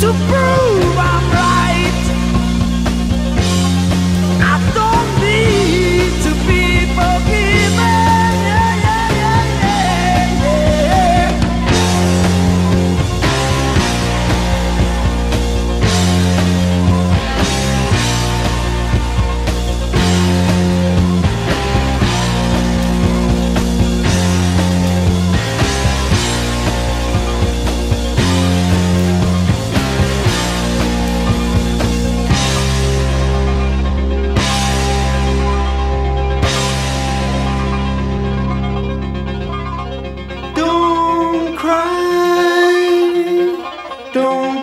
to prove Don't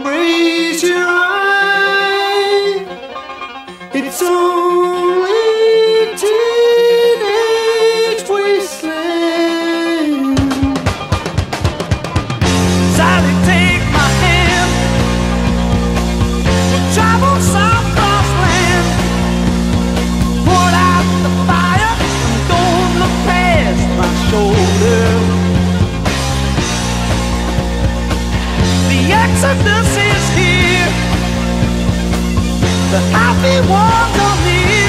exodus is here. The happy ones are near.